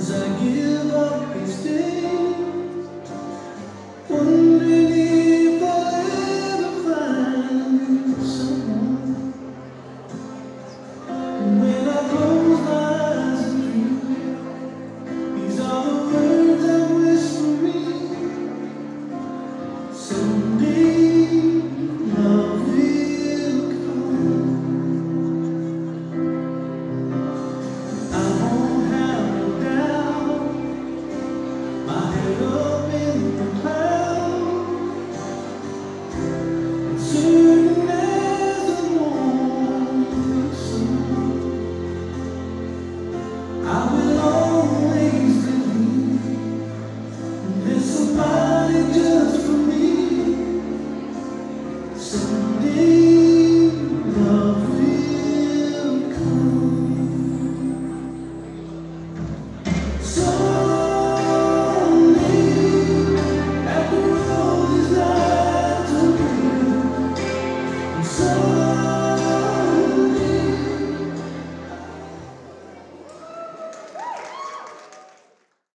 as I give up each day. Somebody just for me. Someday.